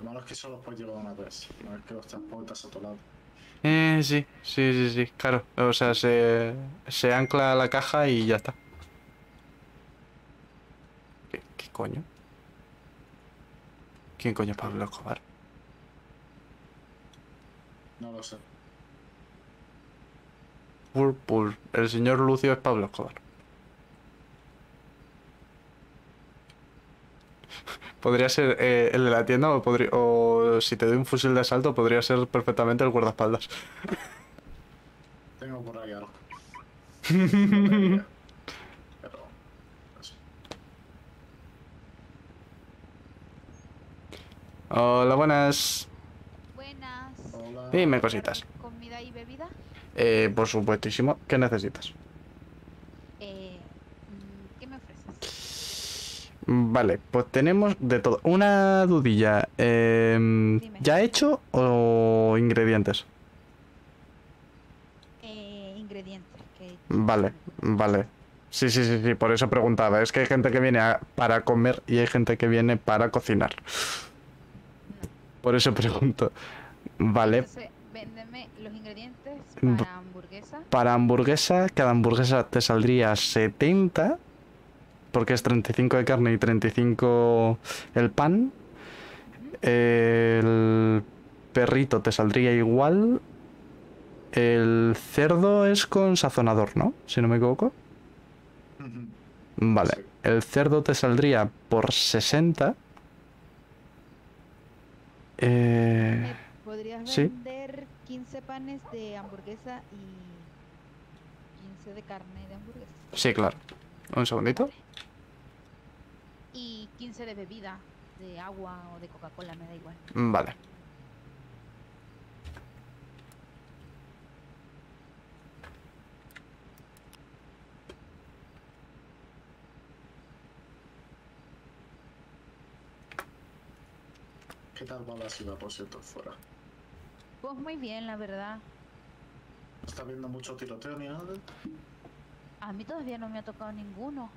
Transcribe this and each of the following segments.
Lo malo es que solo puedes llevar una vez. No es que los transportas a otro lado. Eh, sí, sí, sí, sí, claro. O sea, se, se ancla a la caja y ya está. ¿Qué, qué coño? ¿Quién coño es Pablo Escobar? No lo sé. Purple. El señor Lucio es Pablo Escobar. Podría ser eh, el de la tienda o, podría, o si te doy un fusil de asalto podría ser perfectamente el guardaespaldas. Tengo por ahí algo. No debería, Pero. Eso. Hola, buenas. Buenas. Hola. Dime cositas. ¿Comida y bebida? Eh, por supuestísimo. ¿Qué necesitas? Eh, mm, ¿Qué me ofreces? Vale, pues tenemos de todo. Una dudilla. Dime. ¿Ya hecho o ingredientes? Eh, ingredientes. que- Vale, vale. Sí, sí, sí, sí, por eso preguntaba. Es que hay gente que viene a- para comer y hay gente que viene para cocinar. Por eso pregunto. Vale, Entonces, véndeme los ingredientes Mm, para hamburguesa. para hamburguesa, cada hamburguesa te saldría 70, porque es 35 de carne y 35 el pan. El perrito te saldría igual. El cerdo es con sazonador, ¿no? Si no me equivoco. Vale, Sí. el cerdo te saldría por 60. Eh, ¿Me podrías sí. vender 15 panes de hamburguesa y 15 de carne de hamburguesa? sí, claro. Un segundito. Y 15 de bebida, de agua o de Coca-Cola, me da igual. Vale. ¿Qué tal va la ciudad, por cierto, fuera? Pues muy bien, la verdad. ¿No está viendo mucho tiroteo ni nada? A mí todavía no me ha tocado ninguno.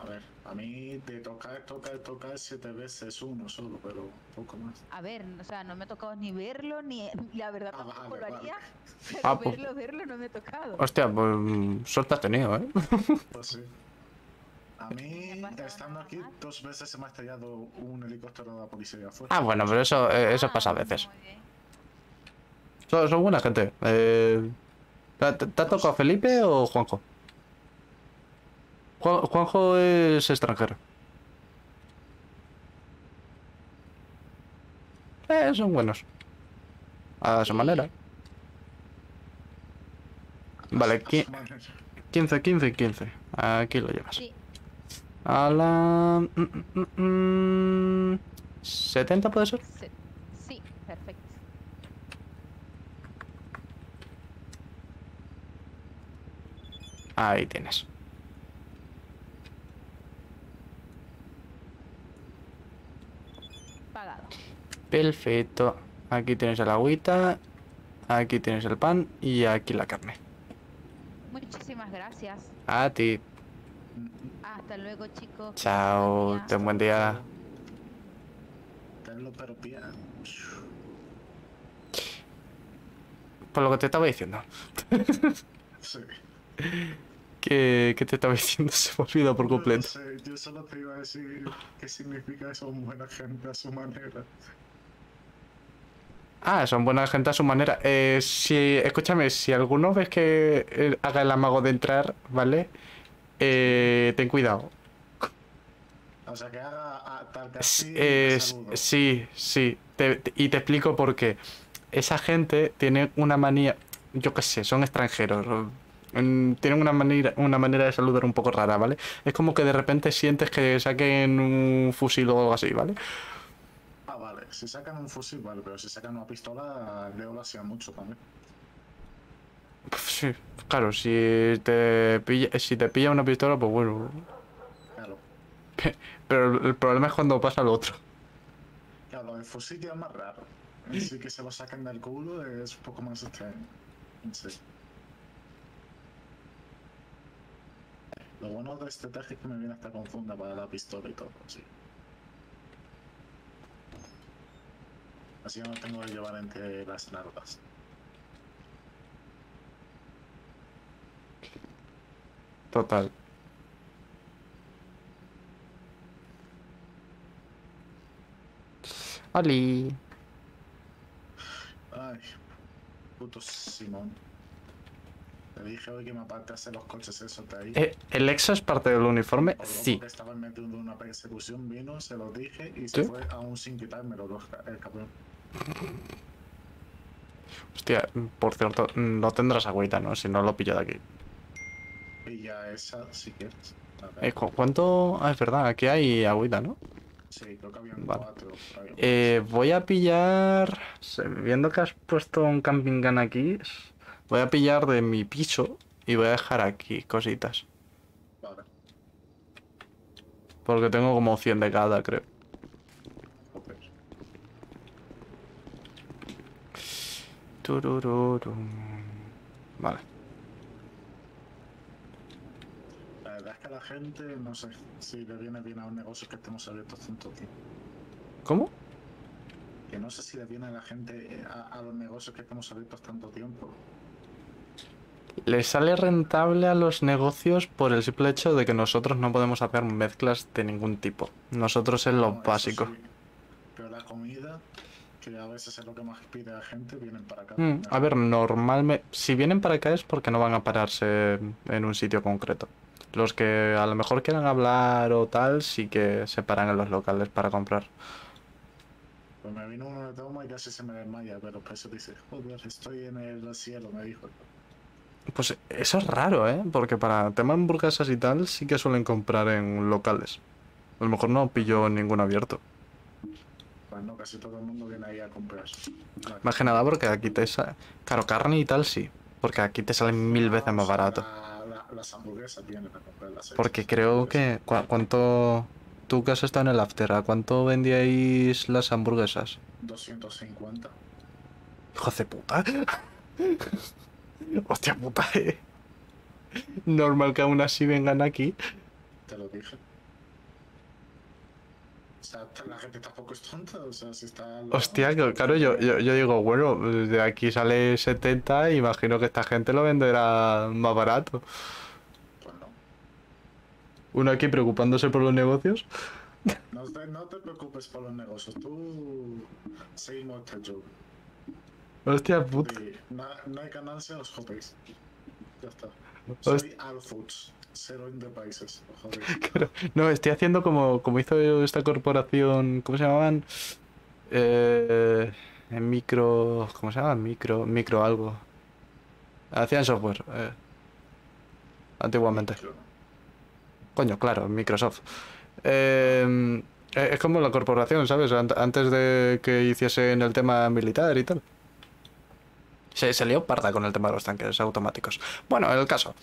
A ver, a mí de tocar, tocar, tocar siete veces uno solo, pero poco más. A ver, o sea, no me ha tocado ni verlo, ni la verdad Ah, tampoco vale, lo vale. haría. Pero Ah, pues- verlo, verlo no me ha tocado. Hostia, pues mm, suerte has tenido, ¿eh? Pues sí. A mí, estando aquí, dos veces se me ha estrellado un helicóptero de la policía afuera. Ah, bueno, pero eso, eh, eso Ah, pasa a veces. Son, son buena gente. Eh, ¿te, te- te ha tocado Felipe o Juanjo? Juan- Juanjo es extranjero. Eh, son buenos. A su manera. Vale, A su qui- manera. 15, 15 y 15. Aquí lo llevas. Sí, A la... mm, mm, mm, mm, ¿70 puede ser? se- sí, perfecto. Ahí tienes. Perfecto. Aquí tienes el agüita. Aquí tienes el pan y aquí la carne. Muchísimas gracias. A ti. Hasta luego, chicos. Chao. Buen día. Ten buen día. Tenlo pero bien. Por lo que te estaba diciendo. Sí. ¿Qué, qué te estaba diciendo? Se me olvidó por No lo completo. sé, yo solo te iba a decir qué significa eso buena gente a su manera. Ah, son buena gente a su manera. Eh, si, escúchame, si alguno ves que eh, haga el amago de entrar, ¿vale? Eh, ten cuidado. O sea, que haga tal que así. eh, sí, sí. Te- te- y te explico por qué. Esa gente tiene una manía, yo qué sé, son extranjeros. Tienen una manera, una manera de saludar un poco rara, ¿vale? Es como que de repente sientes que saquen un fusil o algo así, ¿vale? Si sacan un fusil, vale, pero si sacan una pistola, Leo lo hacía mucho también. Sí, claro, si te pilla, si te pilla una pistola, pues bueno. Claro. Pero el- el problema es cuando pasa lo otro. Claro, del fusil ya es más raro. Así que se lo sacan del culo es un poco más extraño. Sí. Lo bueno de este traje es que me viene hasta con funda para la pistola y todo, sí. Así no tengo que llevar entre las larvas. Total. Ali. Ay, puto Simón. Te dije hoy que me apartase los coches esos de ahí. Eh, ¿El exo es parte del uniforme? Por Sí. que estaba metiendo en una persecución, vino, se lo dije y ¿Sí? se fue aún sin quitármelo el cabrón. Hostia, por cierto, no tendrás agüita, ¿no? Si no lo pillo de aquí. Ya esa, si quieres. Eh, ¿cu- ¿Cuánto? Ah, es verdad, aquí hay agüita, ¿no? sí, creo que habían vale. cuatro. Eh, voy a pillar. Viendo que has puesto un camping gun aquí, voy a pillar de mi piso y voy a dejar aquí cositas. Vale, Porque tengo como 100 de cada, creo. joder. Turururum. Vale. La verdad es que la gente, no sé si le viene bien a un negocio que estemos abiertos tanto tiempo. ¿Cómo? Que no sé si le viene a la gente a, los negocios que estemos abiertos tanto tiempo. Le sale rentable a los negocios por el simple hecho de que nosotros no podemos hacer mezclas de ningún tipo. Nosotros es lo básico. pero la comida, que a veces es lo que más pide la gente, vienen para acá. Mm, a ver, normalmente, si vienen para acá es porque no van a pararse en un sitio concreto. Los que a lo mejor quieran hablar o tal, sí que se paran en los locales para comprar. Pues me vino uno de toma y casi se me desmaya, pero después dice, joder, estoy en el cielo, me dijo. Pues eso es raro, ¿eh? Porque para tema hamburguesas y tal, sí que suelen comprar en locales. A lo mejor no pillo ningún abierto. No, casi todo el mundo viene ahí a comprar. Vale. Más que nada porque aquí te sale... Claro, carne y tal sí. Porque aquí te salen mil veces más barato. la- la- las hamburguesas vienen a comprar las Porque creo que... ¿cu- ¿Cuánto... Tú que has estado en el after, ¿a cuánto vendíais las hamburguesas? 250. Hijo de puta. Hostia puta, eh. Normal que aún así vengan aquí. Te lo dije. O sea, la gente tampoco es tonta, o sea, si está... Hostia, que- claro, yo, yo, yo digo, bueno, de aquí sale 70, imagino que esta gente lo venderá más barato. Pues no. Uno aquí preocupándose por los negocios. No te, no te preocupes por los negocios, tú seguimos este show. Hostia puta. Y no, no hay ganancia, os jodéis. Ya está. Soy All Foods, cero países. Claro, No, estoy haciendo como, como hizo esta corporación, ¿cómo se llamaban? Eh, en micro, ¿cómo se llama? Micro, micro algo. Hacían software, eh, antiguamente. Coño, claro, Microsoft. Eh, es como la corporación, ¿sabes? Ant- Antes de que hiciesen el tema militar y tal. Se, se lió parda con el tema de los tanques automáticos. Bueno, el caso.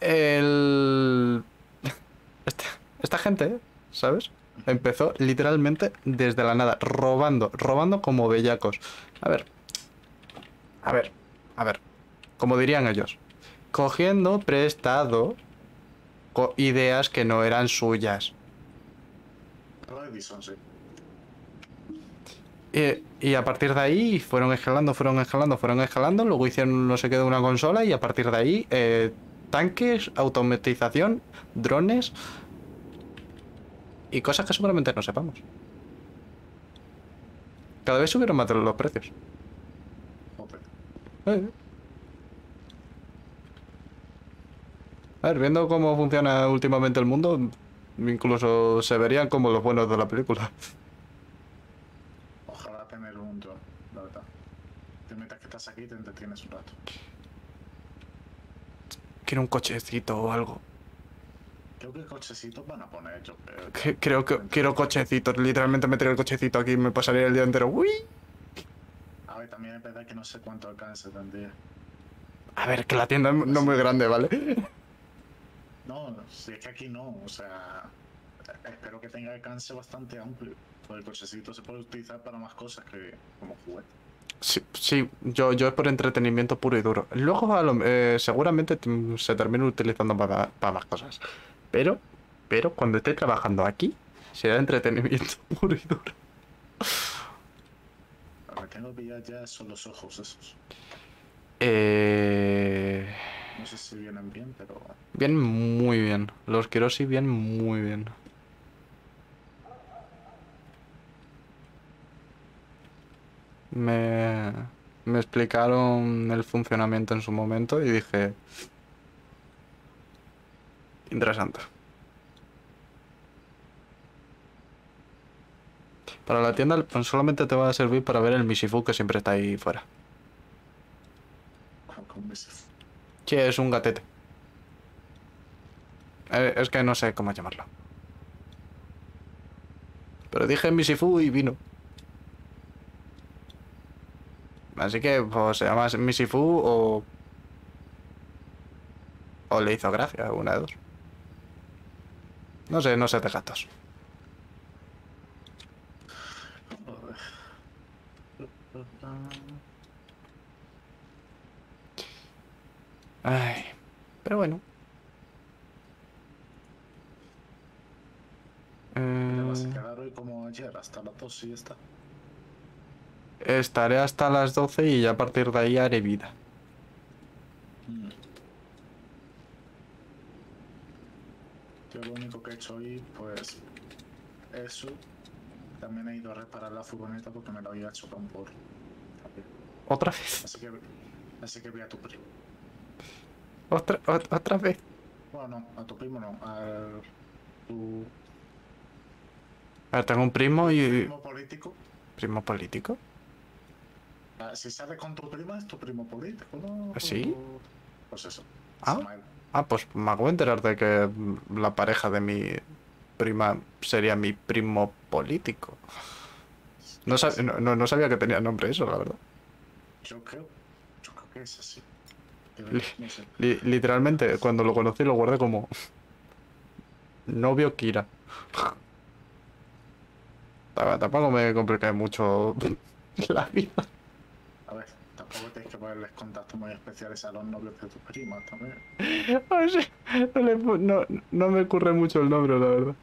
El... Esta, esta gente, ¿sabes? Empezó literalmente desde la nada, robando, robando como bellacos. A ver. A ver, a ver. Como dirían ellos. Cogiendo prestado co- ideas que no eran suyas. Pero Edison, sí. Y, y a partir de ahí fueron escalando, fueron escalando, fueron escalando. Luego hicieron no sé qué de una consola y a partir de ahí eh, tanques, automatización, drones y cosas que seguramente no sepamos. Cada vez subieron más los precios. Eh. A ver, viendo cómo funciona últimamente el mundo, incluso se verían como los buenos de la película. Ojalá tener un drone, la verdad. Te que estás aquí te entretienes un rato. Quiero un cochecito o algo. Creo que cochecitos van a poner, yo creo. Que- creo que quiero cochecitos. Literalmente meter el cochecito aquí y me pasaría el día entero. ¡Uy! A ver, también es verdad que no sé cuánto alcance tendría. A ver, que la tienda no es muy grande, ¿vale? No, si es que aquí no, o sea, espero que tenga alcance bastante amplio. Porque el cochecito se puede utilizar para más cosas que como juguete. Sí, sí, yo, yo es por entretenimiento puro y duro. Luego a lo- eh, seguramente se termine utilizando para, para más cosas. Pero, pero cuando esté trabajando aquí, será entretenimiento puro y duro. tengo que pillar ya son los ojos esos. Eh... No sé si vienen bien, pero. Bien, muy bien. Los Kiroshi bien, muy bien. Me, me explicaron el funcionamiento en su momento y dije... Interesante. Para la tienda pues, solamente te va a servir para ver el Mishifu que siempre está ahí fuera. Sí, es un gatete. Eh, es que no sé cómo llamarlo. Pero dije Misifu y vino. Así que pues, se llama Misifu o... O le hizo gracia, una de dos. No sé, no sé de gatos. Ay, pero bueno. ¿Te vas a Eh, quedar hoy como ayer, hasta las 2 y está? Estaré hasta las 12 y ya a partir de ahí haré vida. Yo lo único que he hecho hoy, pues. Eso. También he ido a reparar la furgoneta porque me la había chocado un porro. ¿Otra vez? Así que. Así que vi a tu primo. ¿Otra, ot- otra vez? Bueno, no, a tu primo no, al. tu A ver, tengo un primo y... primo político. ¿Primo político? Ah, Si sales con tu prima, es tu primo político, ¿no? ¿Sí? Pues eso. Ah. Ah, pues me acabo de enterar de que la pareja de mi prima sería mi primo político. No, sab- no, no- no sabía que tenía nombre eso, la verdad. Yo creo. Yo creo que es así. Li-. Li- literalmente, cuando lo conocí lo guardé como... Novio Kira. Tamp- Tampoco me compliqué mucho la vida. A ver, tampoco tienes que ponerles contactos muy especiales a los novios de tus primas también. O sea, no, le no- no me ocurre mucho el nombre, la verdad.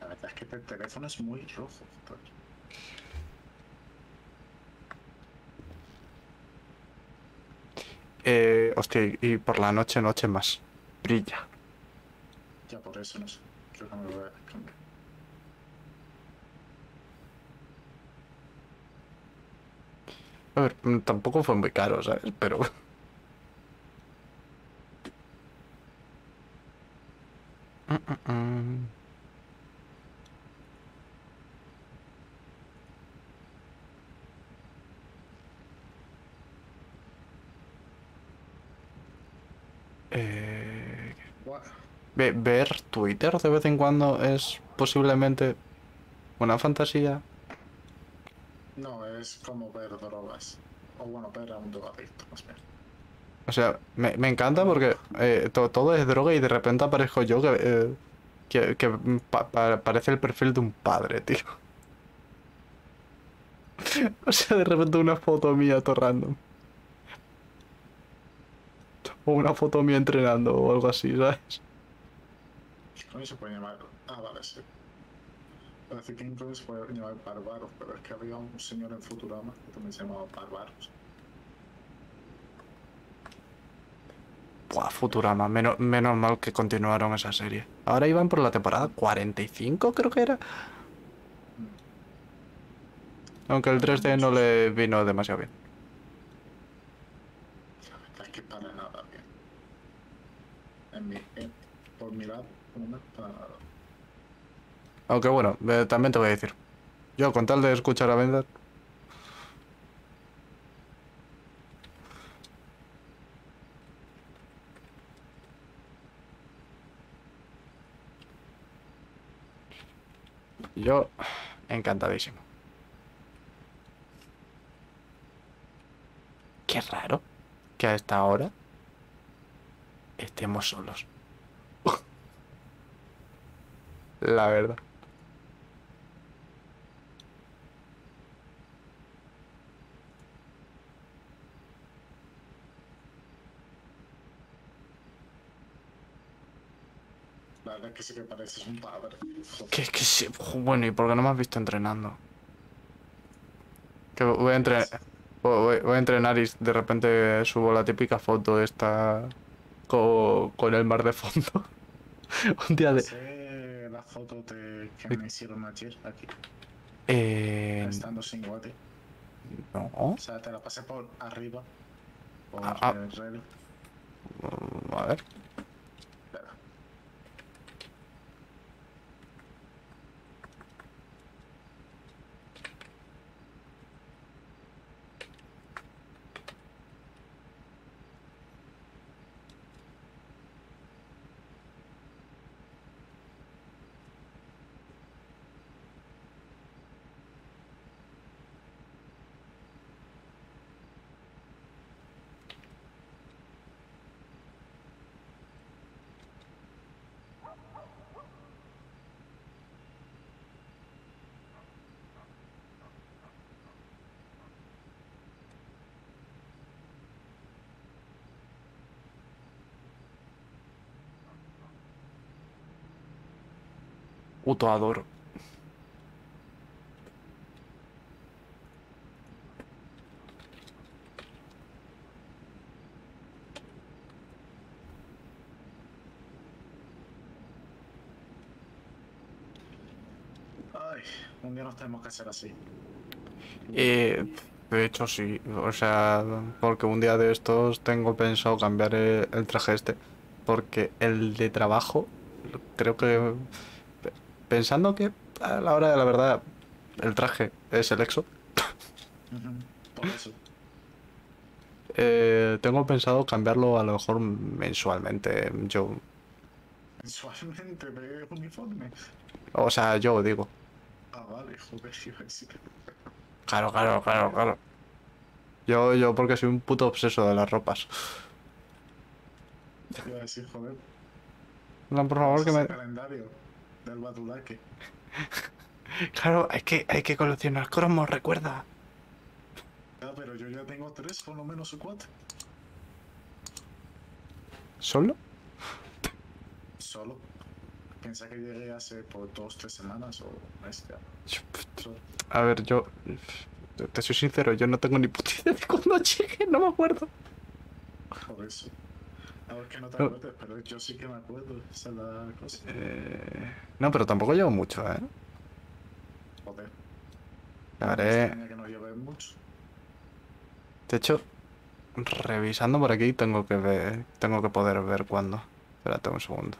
La verdad es que el teléfono es muy rojo. Eh, hostia, y por la noche, noche más. Brilla. Ya por eso no sé. Creo que me lo voy a cambiar. A ver, mm, tampoco fue muy caro, ¿sabes? Pero... Eh, ver Twitter de vez en cuando es posiblemente una fantasía. No, es como ver drogas. O bueno, ver a un drogadicto, más bien. O sea, me, me encanta porque eh, to- todo es droga y de repente aparezco yo que, eh, que, que pa- pa- parece el perfil de un padre, tío. O sea, de repente una foto mía todo random. O una foto mía entrenando o algo así, ¿sabes? ¿Cómo se puede llamar? Ah, vale, sí. Parece que se puede llamar Barbaros, pero es que había un señor en Futurama que también se llamaba Barbaros. Buah, Futurama, menos, menos mal que continuaron esa serie. Ahora iban por la temporada 45, creo que era. Aunque el 3D no le vino demasiado bien. La verdad es que para nada bien. En mi, en- por mi lado, menos, para nada. Aunque bueno, eh, también te voy a decir. Yo con tal de escuchar a Bender... Yo encantadísimo. Qué raro que a esta hora estemos solos. La verdad. La verdad es que sí que pareces un padre. Que, que sí. Bueno, ¿y por qué no me has visto entrenando? Que voy a entrenar. Voy, voy a entrenar y de repente subo la típica foto esta co- con, el mar de fondo. Un día de. La foto de, que me hicieron ayer aquí, Eh, estando sin guate. no. O sea, te la pasé por arriba. Por Ah, ah. el. A ver. Puto adoro. Ay, un día nos tenemos que hacer así. Eh, de hecho, sí. O sea, porque un día de estos tengo pensado cambiar el, el traje este. Porque el de trabajo, creo que. Pe- Pensando que a la hora de la verdad, el traje es el exo. Ujú, Por eso. eh, tengo pensado cambiarlo a lo mejor mensualmente. Yo. Mensualmente de uniforme. O sea, yo digo. Ah, vale, joder. Claro, claro, claro, claro. Yo, yo porque soy un puto obseso de las ropas. Iba a decir, joder. No, por favor, que me. calendario del Badulaque. Claro, hay que, hay que coleccionar cromos, recuerda. Ah, pero yo ya tengo tres, por lo menos o cuatro. ¿Solo? Solo. Piensa que llegué hace por dos, tres semanas o mes ya. A ver, yo. te- Te soy sincero, yo no tengo ni puta idea de cuándo llegué, no me acuerdo. Por eso. A ver que no te No. acuerdes, pero yo sí que me acuerdo. Esa es la cosa. Eh, No, pero tampoco llevo mucho, ¿eh? Joder. A Me ver, eh. extraña que no mucho. De hecho, revisando por aquí tengo que ver. Tengo que poder ver cuándo. Espérate un segundo.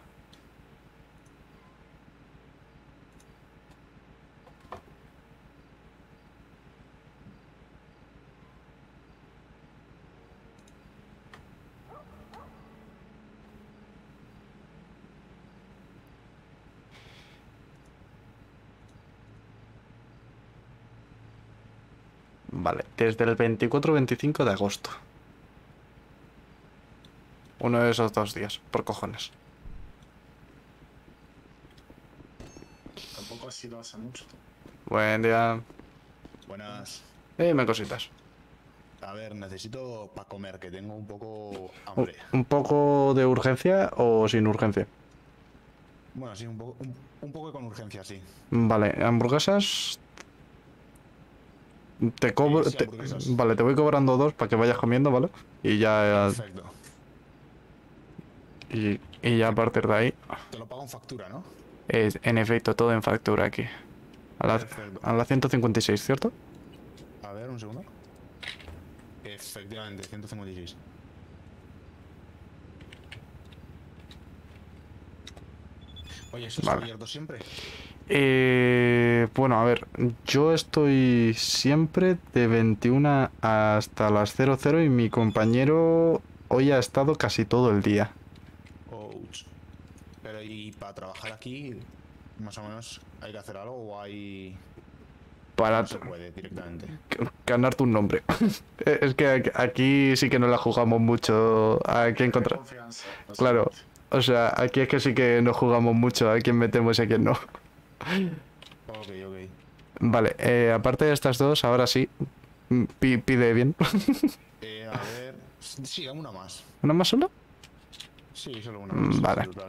Vale, desde el 24-25 de agosto. Uno de esos dos días, por cojones. Tampoco ha sido hace mucho. Buen día. Buenas. Dime cositas. A ver, necesito para comer, que tengo un poco hambre. un poco de urgencia o sin urgencia? Bueno, sí, un poco, un, un poco con urgencia, sí. Vale, hamburguesas. Te cobro. Sí, te- vale, te voy cobrando dos para que vayas comiendo, ¿vale? Y ya. Perfecto. Y, y ya a partir de ahí. Te lo pago en factura, ¿no? Es, en efecto, todo en factura aquí. A la, a la 156, ¿cierto? A ver, un segundo. Efectivamente, 156. Oye, ¿eso está Vale. abierto siempre? Eh, bueno, a ver, yo estoy siempre de 21 hasta las 00 y mi compañero hoy ha estado casi todo el día. Ouch. Pero y para trabajar aquí, más o menos, ¿hay que hacer algo o hay...? Para No se puede directamente. ganarte un nombre. Es que aquí- sí que no la jugamos mucho a quién contra. Claro, o sea, aquí es que sí que no jugamos mucho a quién metemos y a quién no. Ok, ok. Vale, eh, aparte de estas dos, ahora sí, mm, pi- pide bien. Eh, a ver... Sí, una más. ¿Una más solo? Sí, solo una Mm, más. vale.